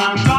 my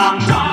I'm trying.